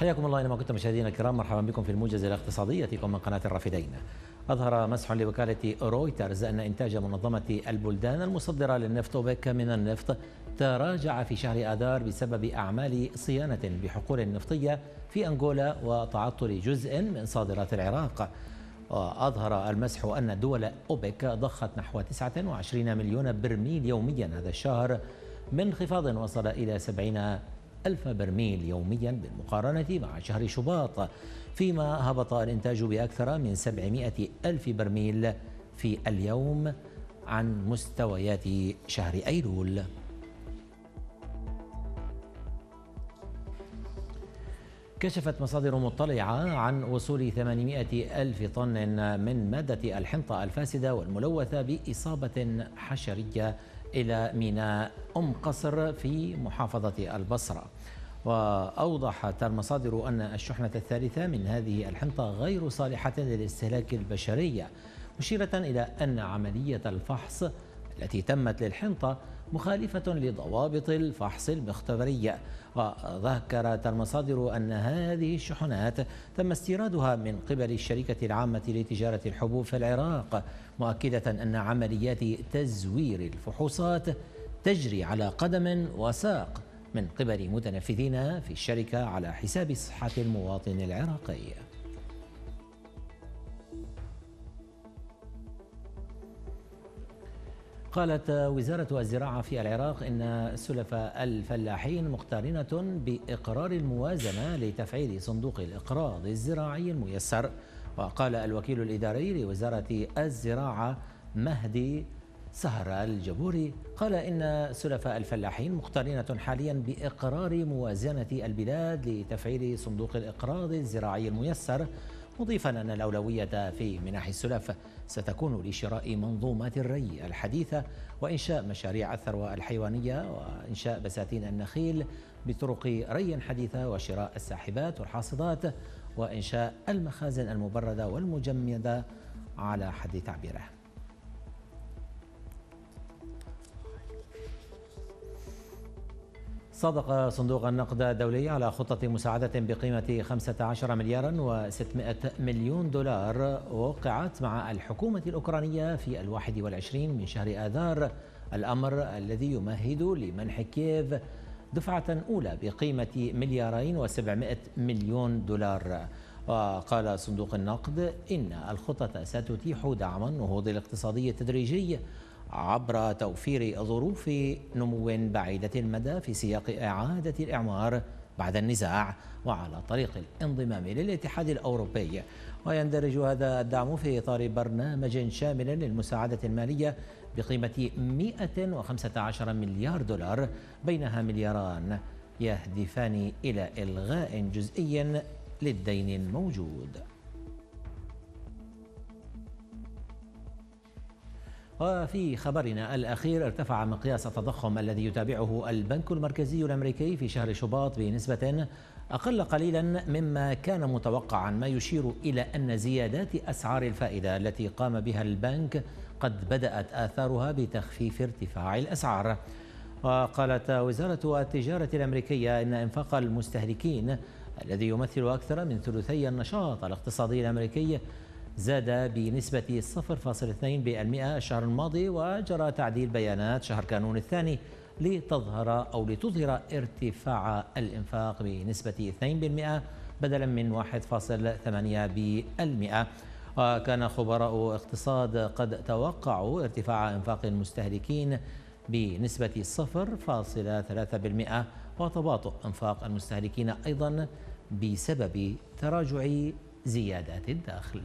حياكم الله اينما كنتم مشاهدينا الكرام مرحبا بكم في الموجز الاقتصادي ياتيكم من قناة الرافدين. أظهر مسح لوكالة رويترز أن إنتاج منظمة البلدان المصدرة للنفط اوبك من النفط تراجع في شهر آذار بسبب أعمال صيانة بحقول نفطية في أنغولا وتعطل جزء من صادرات العراق. وأظهر المسح أن دول أوبك ضخت نحو 29 مليون برميل يوميا هذا الشهر من انخفاض وصل إلى 70 ألف برميل يوميا بالمقارنة مع شهر شباط فيما هبط الإنتاج بأكثر من 700 ألف برميل في اليوم عن مستويات شهر أيلول. كشفت مصادر مطلعة عن وصول 800 ألف طن من مادة الحنطة الفاسدة والملوثة بإصابة حشرية إلى ميناء أم قصر في محافظة البصرة. وأوضحت المصادر أن الشحنة الثالثة من هذه الحنطة غير صالحة للاستهلاك البشري مشيرة إلى أن عملية الفحص التي تمت للحنطة مخالفة لضوابط الفحص المختبري. وذكرت المصادر أن هذه الشحنات تم استيرادها من قبل الشركة العامة لتجارة الحبوب في العراق مؤكدة أن عمليات تزوير الفحوصات تجري على قدم وساق من قبل متنفذين في الشركة على حساب صحة المواطن العراقي. قالت وزارة الزراعة في العراق إن سلف الفلاحين مقترنة بإقرار الموازنة لتفعيل صندوق الإقراض الزراعي الميسر. وقال الوكيل الإداري لوزارة الزراعة مهدي سهر الجبوري قال إن سلف الفلاحين مقترنة حاليا بإقرار موازنة البلاد لتفعيل صندوق الإقراض الزراعي الميسر. مضيفا أن الأولوية في منح السلف ستكون لشراء منظومات الري الحديثة وإنشاء مشاريع الثروة الحيوانية وإنشاء بساتين النخيل بطرق ري حديثة وشراء الساحبات والحاصدات وإنشاء المخازن المبردة والمجمدة على حد تعبيره. صادق صندوق النقد الدولي على خطة مساعدة بقيمة 15 مليارا و600 مليون دولار وقعت مع الحكومة الأوكرانية في الواحد والعشرين من شهر آذار الأمر الذي يمهد لمنح كييف دفعة أولى بقيمة مليارين وسبعمائة مليون دولار. وقال صندوق النقد إن الخطة ستتيح دعم النهوض الاقتصادي التدريجي عبر توفير ظروف نمو بعيدة المدى في سياق إعادة الإعمار بعد النزاع وعلى طريق الانضمام للاتحاد الأوروبي. ويندرج هذا الدعم في إطار برنامج شامل للمساعدة المالية بقيمة 115 مليار دولار بينها ملياران يهدفان إلى إلغاء جزئي للدين الموجود. وفي خبرنا الأخير ارتفع مقياس التضخم الذي يتابعه البنك المركزي الأمريكي في شهر شباط بنسبة أقل قليلا مما كان متوقعا ما يشير إلى أن زيادات أسعار الفائدة التي قام بها البنك قد بدأت آثارها بتخفيف ارتفاع الأسعار. وقالت وزارة التجارة الأمريكية إن إنفاق المستهلكين الذي يمثل أكثر من ثلثي النشاط الاقتصادي الأمريكي زاد بنسبة 0.2% الشهر الماضي وجرى تعديل بيانات شهر كانون الثاني لتظهر أو لتظهر ارتفاع الإنفاق بنسبة 2% بدلا من 1.8% وكان خبراء اقتصاد قد توقعوا ارتفاع إنفاق المستهلكين بنسبة 0.3% وتباطؤ إنفاق المستهلكين أيضا بسبب تراجع زيادات الداخل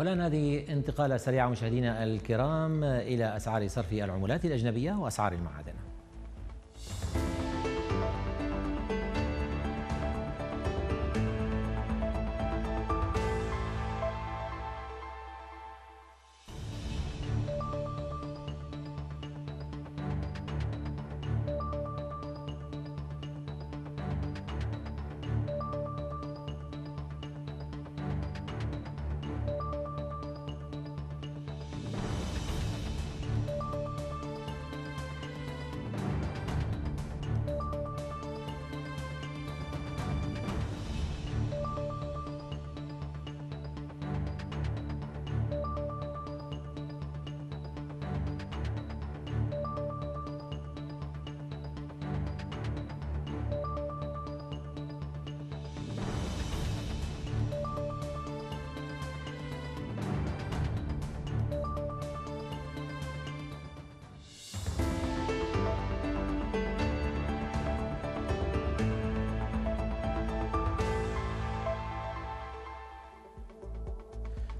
والآن هذه انتقالة سريعة مشاهدينا الكرام إلى أسعار صرف العملات الأجنبية وأسعار المعادن.